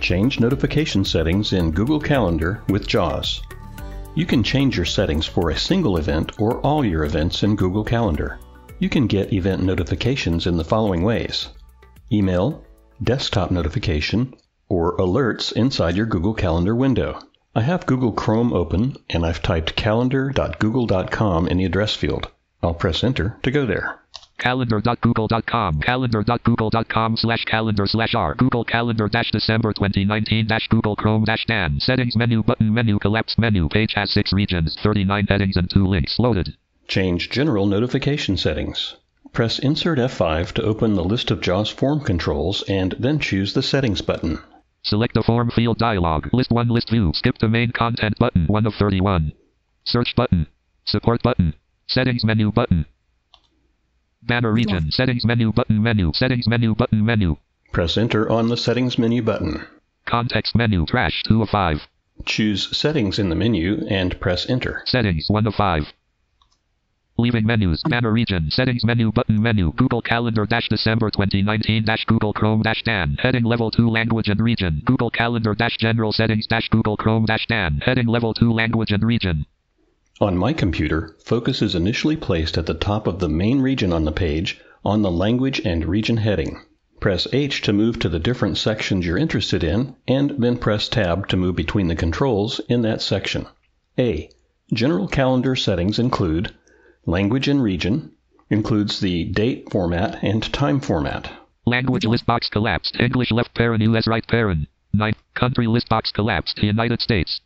Change notification settings in Google Calendar with JAWS. You can change your settings for a single event or all your events in Google Calendar. You can get event notifications in the following ways email, desktop notification, or alerts inside your Google Calendar window. I have Google Chrome open and I've typed calendar.google.com in the address field. I'll press enter to go there. Calendar.google.com. Calendar.google.com slash calendar slash R. Google Calendar dash December 2019 dash Google Chrome dash Dan. Settings menu button menu collapse menu. Page has six regions, 39 headings and two links. Loaded. Change general notification settings. Press Insert F5 to open the list of JAWS form controls and then choose the Settings button. Select the form field dialog. List 1 list view. Skip the main content button 1 of 31. Search button. Support button. Settings menu button. Banner region. Settings menu button menu. Settings menu button menu. Press Enter on the Settings menu button. Context menu. Trash 2 of 5. Choose Settings in the menu and press Enter. Settings 1 of 5. Leaving menus. Banner region. Settings menu button menu. Google Calendar dash December 2019 dash Google Chrome dash Dan. Heading level 2 language and region. Google Calendar dash general settings dash Google Chrome dash Dan. Heading level 2 language and region. On my computer, focus is initially placed at the top of the main region on the page on the Language and Region heading. Press H to move to the different sections you're interested in, and then press Tab to move between the controls in that section. A. General calendar settings include Language and region includes the date format and time format. Language list box collapsed. English left paren, US right paren. Ninth Country list box collapsed. United States.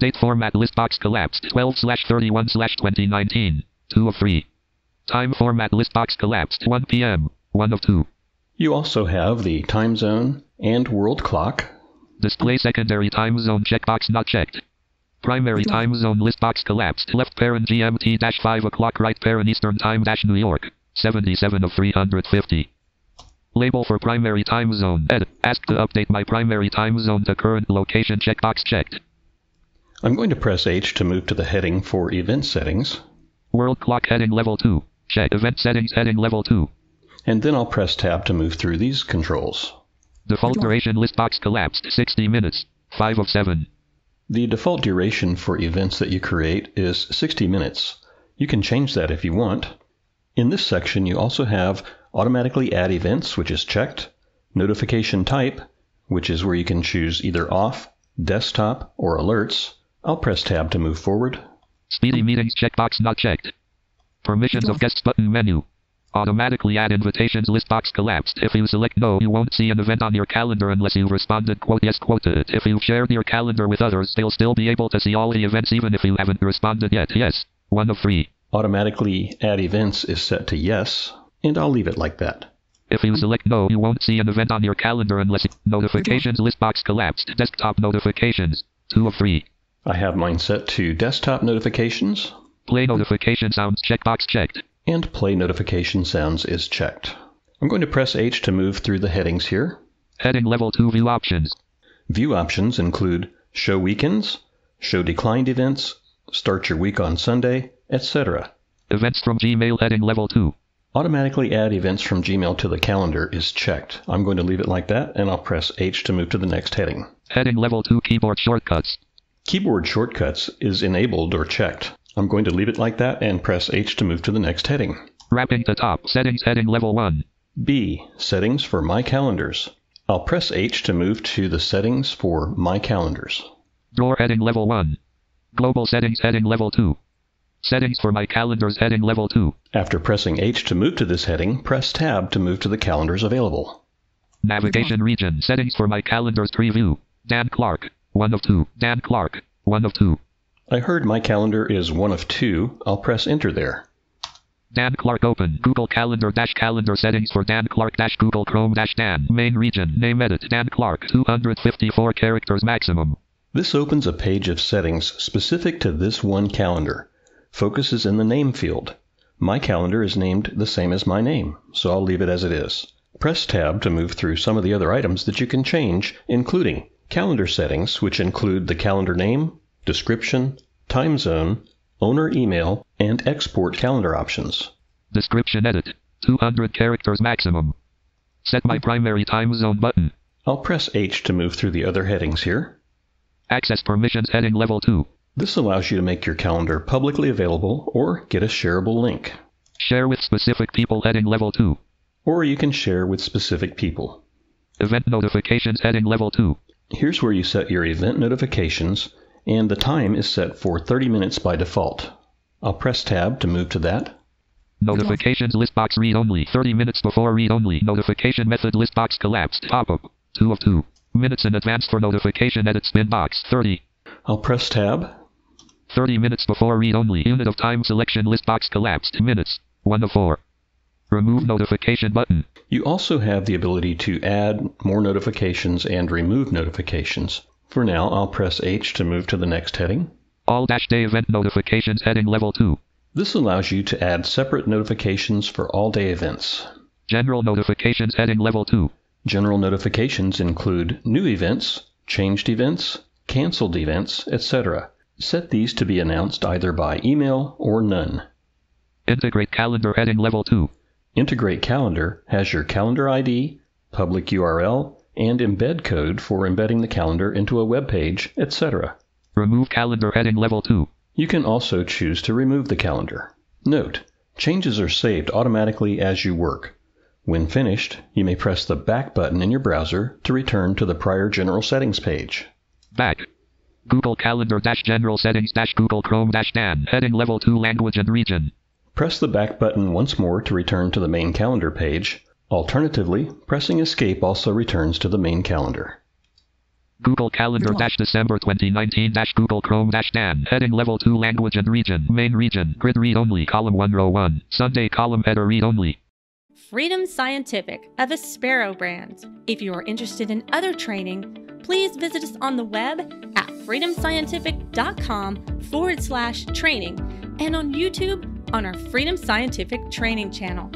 Date format list box collapsed. 12 slash 31 slash 2019. 2 of 3. Time format list box collapsed. 1 p.m. 1 of 2. You also have the time zone and world clock. Display secondary time zone checkbox not checked. Primary time zone list box collapsed. Left paren GMT dash 5 o'clock. Right paren Eastern time dash New York. 77 of 350. Label for primary time zone. Edit. Ask to update my primary time zone to current location. Checkbox checked. I'm going to press H to move to the heading for event settings, World clock heading level 2. Check. Event settings heading level 2. and then I'll press Tab to move through these controls. Default duration list box collapsed. 60 minutes. 5 of 7. The default duration for events that you create is 60 minutes. You can change that if you want. In this section, you also have automatically add events, which is checked, notification type, which is where you can choose either off, desktop, or alerts. I'll press tab to move forward. Speedy meetings checkbox not checked. Permissions of guests button menu. Automatically add invitations list box collapsed. If you select no, you won't see an event on your calendar unless you've responded quote yes quote it. If you've shared your calendar with others, they'll still be able to see all the events even if you haven't responded yet. Yes. One of three. Automatically add events is set to yes, and I'll leave it like that. If you select no, you won't see an event on your calendar unless notifications list box collapsed. Desktop notifications. Two of three. I have mine set to desktop notifications, Play notification sounds checkbox checked. and play notification sounds is checked. I'm going to press H to move through the headings here. Heading level 2 view options. View options include show weekends, show declined events, start your week on Sunday, etc. Events from Gmail heading level 2. Automatically add events from Gmail to the calendar is checked. I'm going to leave it like that and I'll press H to move to the next heading. Heading level 2 keyboard shortcuts. Keyboard shortcuts is enabled or checked. I'm going to leave it like that and press H to move to the next heading. Wrapping to top. Settings heading level 1. B. Settings for My Calendars. I'll press H to move to the settings for My Calendars. Drawer heading level 1. Global settings heading level 2. Settings for my calendars heading level 2. After pressing H to move to this heading, press Tab to move to the calendars available. Navigation region. Settings for my calendars preview. Dan Clark. 1 of 2. Dan Clark. 1 of 2. I heard my calendar is one of two. I'll press Enter there. Dan Clark open. Google Calendar dash calendar settings for Dan Clark dash Google Chrome dash Dan. Main region. Name edit. Dan Clark. 254 characters maximum. This opens a page of settings specific to this one calendar. Focus is in the name field. My calendar is named the same as my name, so I'll leave it as it is. Press Tab to move through some of the other items that you can change, including calendar settings, which include the calendar name, description, time zone, owner email, and export calendar options. Description edit. 200 characters maximum. Set my primary time zone button. I'll press H to move through the other headings here. Access permissions heading level 2. This allows you to make your calendar publicly available or get a shareable link. Share with specific people heading level 2. Or you can share with specific people. Event notifications heading level 2. Here's where you set your event notifications, and the time is set for 30 minutes by default. I'll press Tab to move to that. Notifications list box read only 30 minutes before read only. Notification method list box collapsed. Pop up 2 of 2. Minutes in advance for notification edit spin box 30. I'll press Tab. 30 minutes before read only. Unit of time selection list box collapsed. Minutes 1 of 4. Remove notification button. You also have the ability to add more notifications and remove notifications. For now, I'll press H to move to the next heading. All dash day event notifications heading level 2. This allows you to add separate notifications for all day events. General notifications heading level 2. General notifications include new events, changed events, canceled events, etc. Set these to be announced either by email or none. Integrate calendar heading level 2. Integrate Calendar has your calendar ID, public URL, and embed code for embedding the calendar into a web page, etc. Remove calendar heading level 2. You can also choose to remove the calendar. Note, changes are saved automatically as you work. When finished, you may press the Back button in your browser to return to the prior general settings page. Back. Google Calendar dash General Settings dash Google Chrome dash Dan heading level 2 Language and Region. Press the Back button once more to return to the main calendar page. Alternatively, pressing Escape also returns to the main calendar. Google Calendar dash December 2019 dash Google Chrome dash Dan heading level 2 Language and Region Main Region Grid Read Only Column 1 Row 1 Sunday Column Header Read Only Freedom Scientific, of a Vispero brand. If you are interested in other training, please visit us on the web at freedomscientific.com forward slash training and on YouTube on our Freedom Scientific training channel.